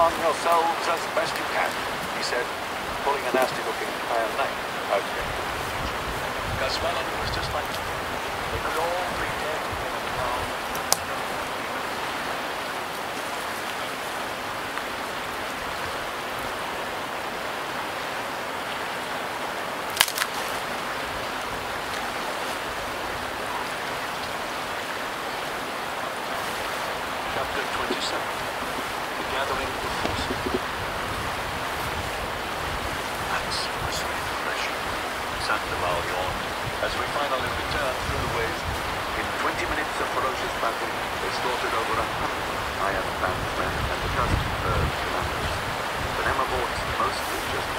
on yourselves as best you can, he said, pulling a nasty-looking iron knife out of him. Gus Mellon was just like them. They could all be dead a. Chapter 27 The Gathering of Forces. That's was refreshing. Sandoval yawned as we finally returned through the waves. In 20 minutes of ferocious battle, they slaughtered over a hundred Iron Bandsmen and a dozen Earth commanders. The Nemmervorts mostly just.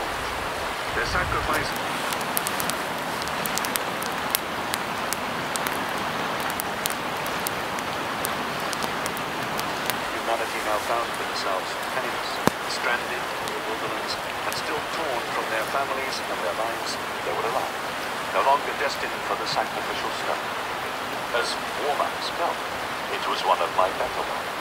Their sacrifice themselves penniless, stranded in the wilderness, and still torn from their families and their lives they were alive, no longer destined for the sacrificial stone. As war maps go, it was one of my better ones.